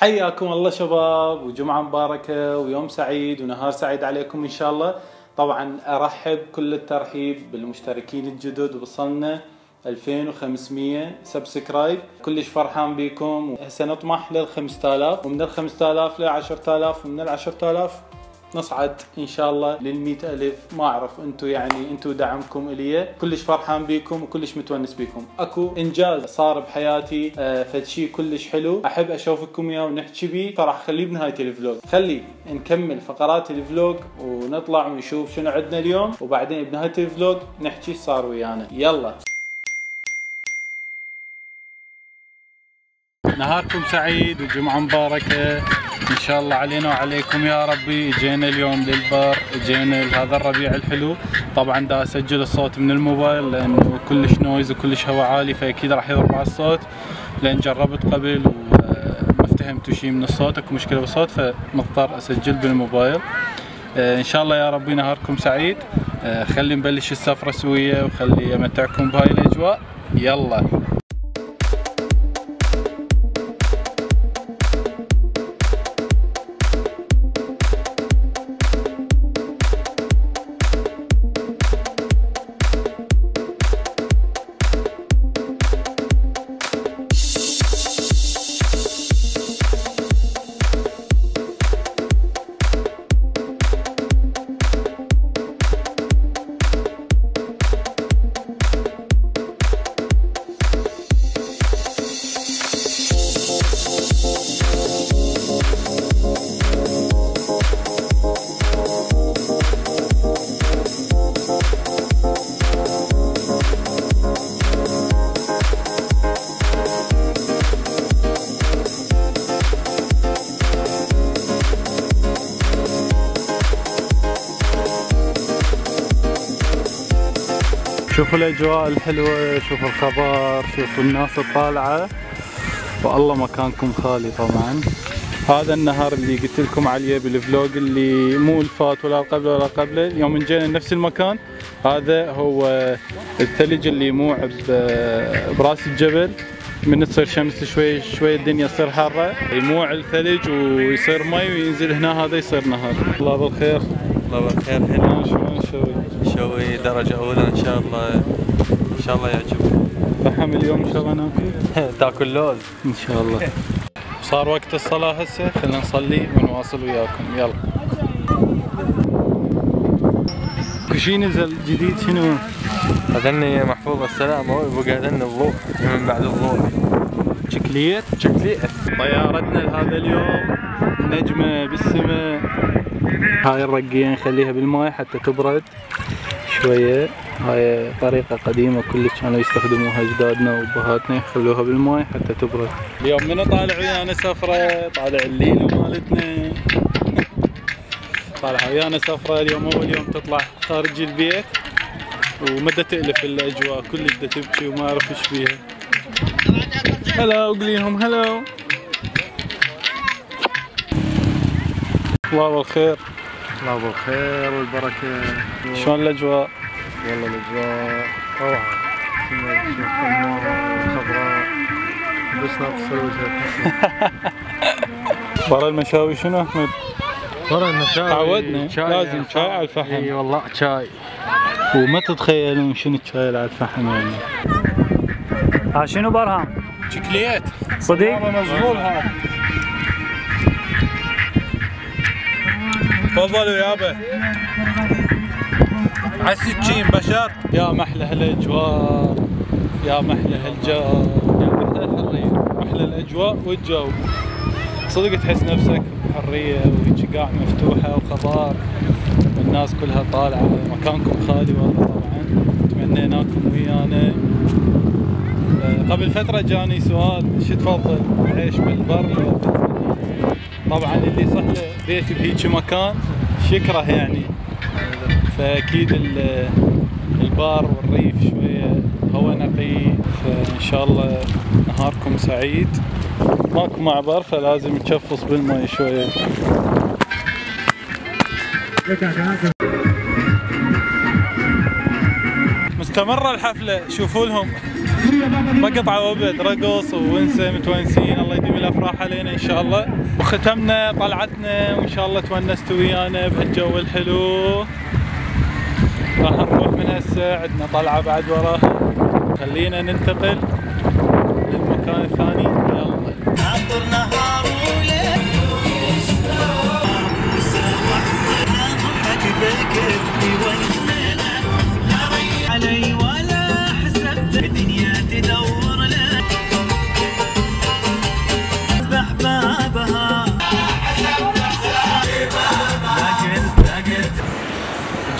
حياكم الله شباب وجمعة مباركة ويوم سعيد ونهار سعيد عليكم إن شاء الله. طبعا أرحب كل الترحيب بالمشتركين الجدد وصلنا 2500 subscribe. كلش فرحان بكم هسه نطمح لل 5000 ومن ال 5000 ل 10000 ومن ال 10000 نصعد إن شاء الله لل ألف. ما أعرف أنتم يعني أنتم دعمكم إلي. كلش فرحان بيكم وكلش متونس بيكم. أكو إنجاز صار بحياتي آه فد شيء كلش حلو. أحب أشوفكم اياه ونحكي بيه فراح اخليه بنهاية ال vlog خلي نكمل فقرات الفلوج ونطلع ونشوف شنو عندنا اليوم. وبعدين بنهاية ال vlog نحكي صار ويانا. يلا. نهاركم سعيد وجمعة مباركة. إن شاء الله علينا وعليكم يا ربي. جينا اليوم للبر جينا لهذا الربيع الحلو. طبعا دا أسجل الصوت من الموبايل لأنه كلش نويز وكلش هواء عالي فأكيد راح يضرب على الصوت. لأن جربت قبل وما فهمتوا شيء من الصوت أكو مشكلة بالصوت فمضطر أسجل بالموبايل. آه، إن شاء الله يا ربي نهاركم سعيد. آه، خلي نبلش السفرة سوية وخلي أمتعكم بهاي الأجواء. يلا. شوفوا الأجواء الحلوة شوفوا الخبر شوفوا الناس الطالعة. والله مكانكم خالي طبعا. هذا النهر اللي قلت لكم عليه بال vlog اللي مو الفات ولا قبله ولا قبله يوم جينا نفس المكان. هذا هو الثلج اللي يموع براس الجبل. من تصير شمس شوي شوي الدنيا تصير حارة. يموع الثلج ويصير مي وينزل هنا هذا يصير نهر الله بالخير. الله بالخير هنا شو نسوي نسوي درجة أولى إن شاء الله إن شاء الله يعجبك فحم اليوم ان شاء الله فيه تاكل لوز. إن شاء الله. صار وقت الصلاة هسه؟ خلينا نصلي ونواصل وياكم. يلا. كل شيء نزل جديد شنو؟ هذني محفوظ السلام. هو يبقى هذني الضوء من بعد الضوء. شكليت؟ شكلي طيارتنا لهذا اليوم. نجمة بالسماء. هاي الرقية نخليها بالماء حتى تبرد شوية. هاي طريقة قديمة كلش كانوا يستخدموها أجدادنا وأبهاتنا يخلوها بالماء حتى تبرد. اليوم منو طالع ويانا سفرة؟ طالع الليلة مالتنا. طالع ويانا سفرة اليوم أول يوم تطلع خارج البيت ومدى تألف الأجواء كلش تبكي وما أعرف إيش بيها هلا قوليهم هلا. الله بالخير الله بالخير والبركة شلون الأجواء؟ والله الأجواء روعة كنا نشوف الماء الخضراء بس نغسل وجهك برا المشاوي شنو أحمد؟ ترى المشاوي تعودنا، لازم شاي على الفحم. إي والله شاي وما تتخيلون شنو الشاي على الفحم يعني ها شنو برهام؟ شكليت صديق؟ مزغول هذا تفضلوا يابا عالسكين بشر يا محلى هالاجواء يا محلى هالجو يا محلى الحرية. محلى الأجواء والجو. صدق تحس نفسك بحريه وهيك قاع مفتوحة وخضار. والناس كلها طالعة مكانكم خالي والله طبعا. تمنيناكم ويانا. آه، قبل فترة جاني سؤال شو تفضل؟ عيش بالبر ولا بالمدينة؟ طبعا اللي صح له بيت بهيج مكان. شكره يعني. فأكيد ال- البار والريف شوية هوا نقي فإن شاء الله نهاركم سعيد. ماكو معبر فلازم تشفص بالماء شوية. مستمرة الحفلة شوفوا لهم. مقطع وبد رقص وونسة متونسين الله يديم الألف راح علينا إن شاء الله. وختمنا طلعتنا وإن شاء الله تونستوا ويانا بهالجو الحلو. راح نروح من هسه عندنا طلعة بعد وراها خلينا ننتقل للمكان الثاني. يلا.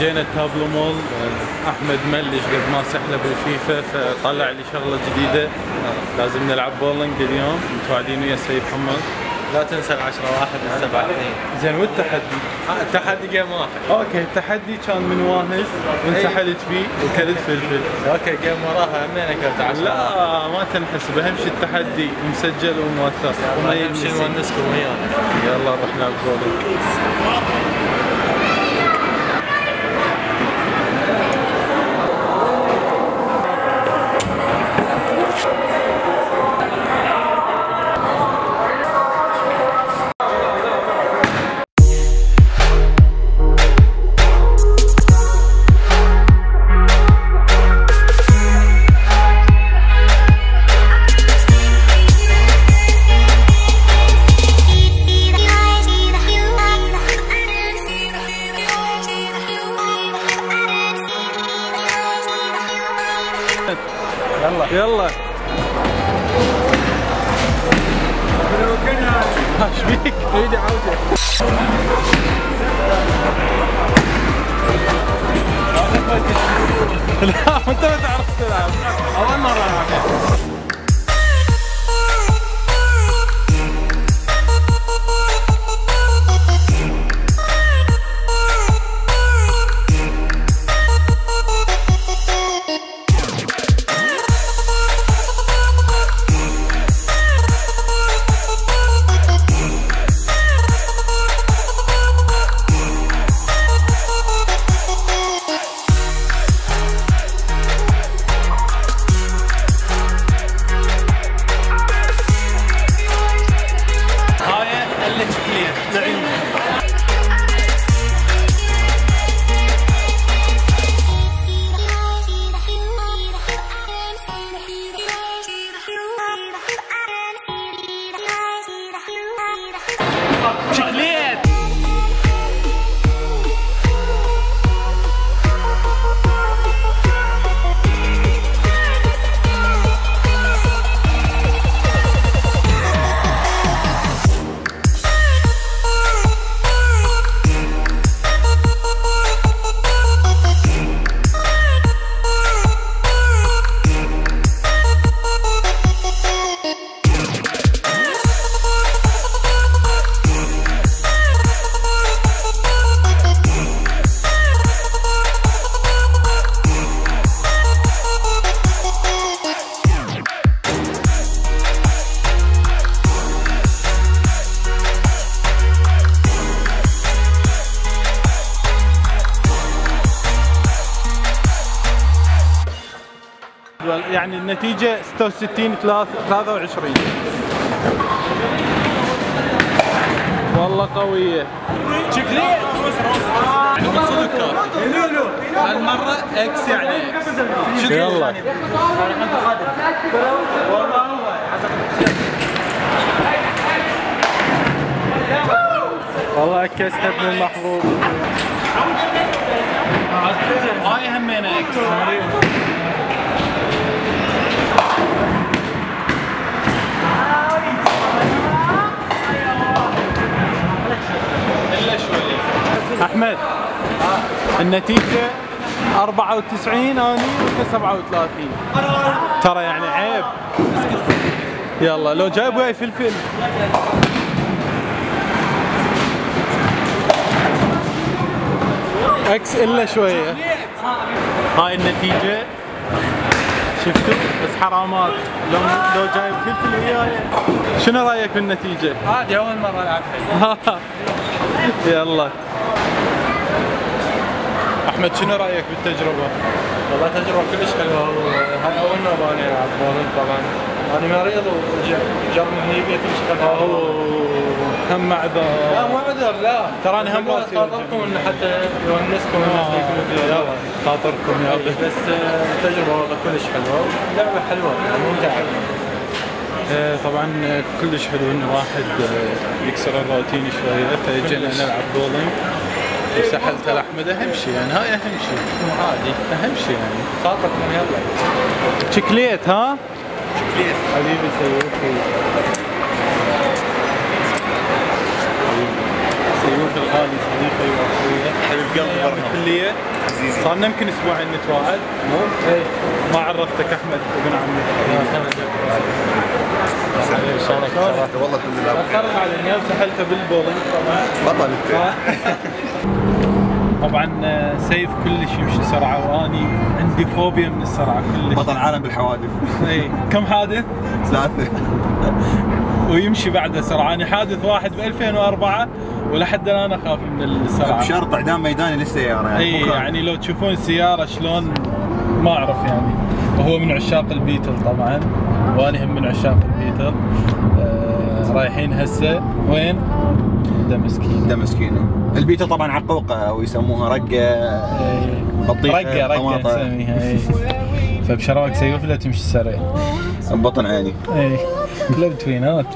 جينا التابلو مول أحمد ملش قد ما سحله بالفيفا فطلع لي شغلة جديدة. لازم نلعب بولينج اليوم. متواعدين ويا سيف محمد. لا تنسى العشرة واحد السبعة اثنين زين والتحدي التحدي؟ جيم واحد. أوكي التحدي كان من واهس وانسحلت فيه وكلت فلفل. أوكي جيم وراها همين اكلت عشرة. لا ما تنحسب اهم شيء التحدي مسجل وموثق وما اهم شيء نونسكم ويانا. يلا نروح نلعب بولينج. إيش؟ ايدي لا انت ما تعرف تلعب اول مره العب يعني النتيجة 66 23 والله قوية. شكلية يعني هالمرة إكس يعني. إكس يلا. والله اكست ابن المحظوظ. هاي همينة إكس أحمد. النتيجة 94 اني وانت 37 ترى يعني عيب. يلا لو جايب وياي فلفل أكس إلا شوية. هاي النتيجة. شفتوا؟ بس حرامات. لو لو جايب فلفل وياي. شنو رأيك بالنتيجة؟ عادي أول مرة ألعب. يلا. أحمد شنو رأيك بالتجربة؟ والله تجربة كلش حلوة. وهاي أول مرة اني العب بولينج طبعا. أنا مريض وجرب هني بيت هم معذر لا مو عذر لا. تراني هم راسي. خاطركم ان حتى يونسكم فيها يلا خاطركم يلا بس آه، التجربة والله كلش حلوة. لعبة حلوة يعني ممتعة. آه، طبعا آه، كلش حلو ان واحد آه، يكسر الروتين شوية فجينا نلعب بولينج وسحلت الأحمد اهم شيء يعني هاي اهم شيء عادي. اهم شيء يعني خاطركم يلا. شكليت ها؟ شكليت. حبيبي سيوفي. سيوف الغالي صديقي واخوي حبيب قلبي برهام الكليه عزيزي. صار لنا يمكن أسبوعين نتواعد. مو؟ إيه. ما عرفتك أحمد ابن عمي. شلونك والله الحمد لله. تفرج على اليوم سحلته بالبولينج طبعا. بطل انت طبعا آه، سيف كلش يمشي سرعه وأني عندي فوبيا من السرعه كلش. بطل عالم بالحوادث. إي كم حادث؟ ثلاثة. ويمشي بعده سرعة. أنا حادث واحد ب 2004 ولحد الآن أخاف من السرعه بشرط اعدام ميداني للسيارة يعني إي يعني لو تشوفون السيارة شلون ما أعرف يعني. وهو من عشاق البيتل طبعا وأنا هم من عشاق البيتل. آه رايحين هسه. وين؟ دمسكين ده مسكينة البيتا طبعا عقوقة أو يسموها رقة بطيخة رقة رقة طماطة نسميها اي فبشراك سيوف لا تمشي سريع بطن عيني. اي كلها بتوينات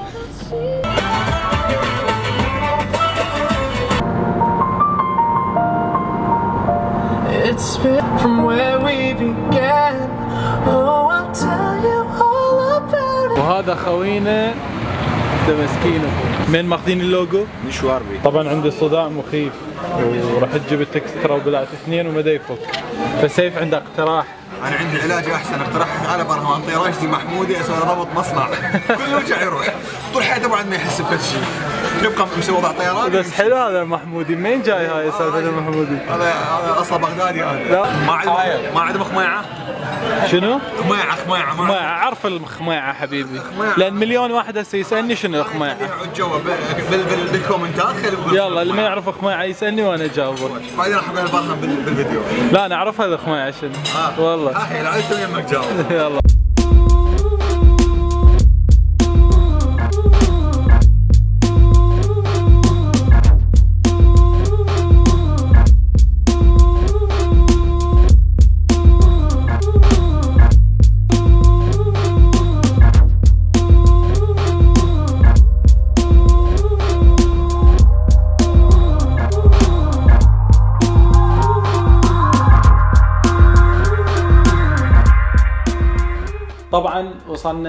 It's been from where we began. Oh, I'll tell you all about it. وهذا خوينا دمسكينو من ماخذين اللوجو؟ مشوار بي. طبعا عندي صداع مخيف ورحت جبت اكسترا وبلعت اثنين وما يفك فسيف عنده اقتراح؟ أنا عندي علاج أحسن اقترح على برهان طيراجتي محمودي أسوي ضبط مصنع. كل وجع يروح. طول حياته بعد ما يحس بفد شيء يبقى مسوي وضع طيران. بس حلو هذا محمودي. منين جاي هاي سالفة المحمودي؟ هذا هذا أصلا بغدادي هذا. لا. ما عندهم ما عندهم خميعه شنو؟ خميعة خميعة ما خميعة. اعرف الخميعة حبيبي. خميعة. لأن مليون واحد هسه يسألني شنو الخميعة. عد جوا بال- بال- بال- بالكومنتات. يلا اللي ما يعرف خميعة يسألني وأنا اجاوبه بعدين راح أقول بالفيديو. لا أنا اعرف هذا الخميعة شنو. والله. ها هي العيال تو يمك جاوب. يلا.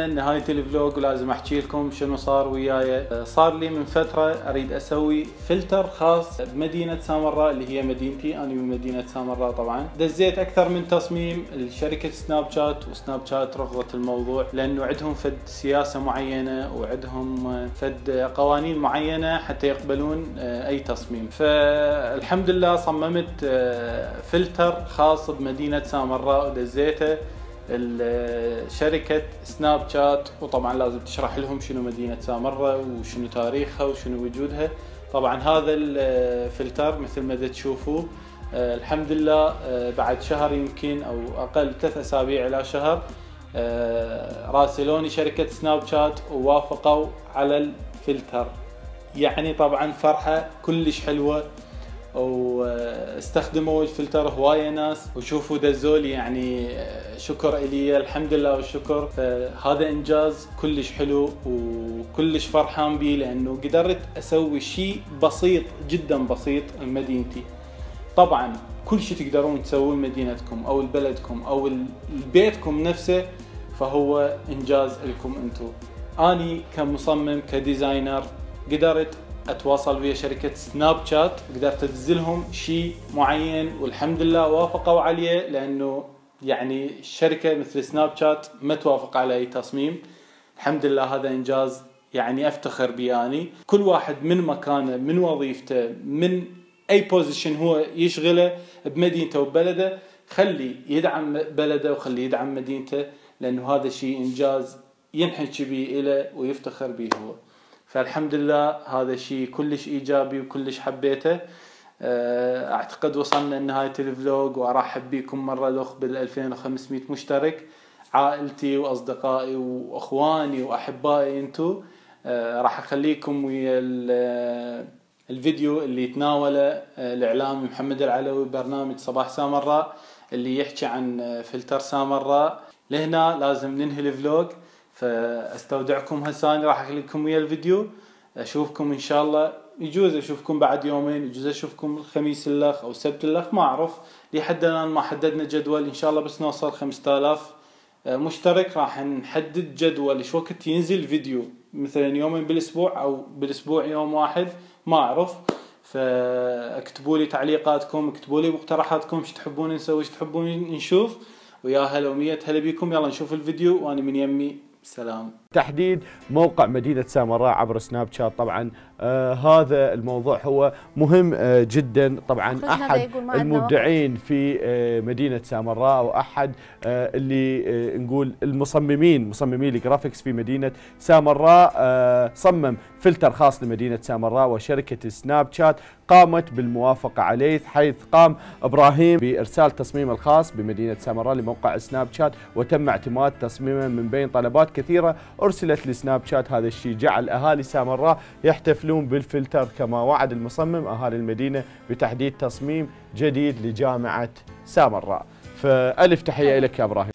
وصلنا لنهاية ال vlog ولازم أحكي لكم شنو صار وياي. صار لي من فترة أريد أسوي فلتر خاص بمدينة سامراء اللي هي مدينتي. أنا من مدينة سامراء طبعا. دزيت أكثر من تصميم لشركة سناب شات وسناب شات رفضت الموضوع لأنه عندهم فد سياسة معينة وعندهم فد قوانين معينة حتى يقبلون أه، أي تصميم. فالحمد لله صممت أه، فلتر خاص بمدينة سامراء ودزيته. شركة سناب شات وطبعا لازم تشرح لهم شنو مدينة سامرة وشنو تاريخها وشنو وجودها. طبعا هذا الفلتر مثل ما تشوفوا آه، الحمد لله آه، بعد شهر يمكن أو أقل ثلاث أسابيع إلى شهر آه، راسلوني شركة سناب شات ووافقوا على الفلتر. يعني طبعا فرحة كلش حلوة. واستخدموا الفلتر هواية ناس وشوفوا دزولي يعني شكر إلي الحمد لله والشكر. هذا إنجاز كلش حلو وكلش فرحان بيه لأنه قدرت أسوي شيء بسيط جدا بسيط لمدينتي. طبعا كل شيء تقدرون تسووه بمدينتكم أو بلدكم أو بيتكم نفسه فهو إنجاز لكم أنتم أني كمصمم كديزاينر قدرت أتواصل ويا شركة سناب شات. قدرت انزلهم شيء معين والحمد لله وافقوا عليه لأنه يعني شركة مثل سناب شات ما توافق على أي تصميم. الحمد لله هذا إنجاز يعني أفتخر بيه أني. كل واحد من مكانه من وظيفته من أي بوزيشن هو يشغله بمدينته وببلده خلي يدعم بلده وخلي يدعم مدينته لأنه هذا شيء إنجاز ينحكي به له ويفتخر به هو. فالحمد لله هذا شيء كلش إيجابي وكلش حبيته. أه، أعتقد وصلنا لنهاية ال vlog وأرحب بكم مرة اخ بال 2500 مشترك. عائلتي وأصدقائي وأخواني وأحبائي أنتم آه، راح أخليكم ويا ال- الفيديو اللي يتناوله آه، الإعلامي محمد العلوي برنامج صباح سامراء اللي يحكي عن آه، فلتر سامراء لهنا لازم ننهي ال vlog فاستودعكم هساني راح اخليكم ويا الفيديو. أشوفكم إن شاء الله. يجوز أشوفكم بعد يومين يجوز أشوفكم الخميس الاخ أو السبت الاخ ما أعرف. لحد الآن ما حددنا جدول إن شاء الله بس نوصل 5000 مشترك راح نحدد جدول. إيش وقت ينزل فيديو مثلا يومين بالأسبوع أو بالأسبوع يوم واحد؟ ما أعرف. فاكتبوا لي تعليقاتكم اكتبوا لي مقترحاتكم إيش تحبون نسوي إيش تحبون نشوف. ويا هلا ومية هلا بيكم. يلا نشوف الفيديو وأنا من يمي. سلام. تحديد موقع مدينة سامراء عبر سناب شات. طبعا آه هذا الموضوع هو مهم آه جدا. طبعا عندنا المبدعين في آه مدينة سامراء وأحد آه اللي آه نقول المصممين مصممي ال graphics في مدينة سامراء آه صمم فلتر خاص لمدينة سامراء وشركة سناب شات قامت بالموافقة عليه حيث قام إبراهيم بإرسال تصميمه الخاص بمدينة سامراء لموقع سناب شات وتم اعتماد تصميمه من بين طلبات كثيرة أرسلت لسناب شات هذا الشيء. جعل أهالي سامراء يحتفلون بالفلتر كما وعد المصمم أهالي المدينة بتحديد تصميم جديد لجامعة سامراء. فألف تحية لك يا إبراهيم.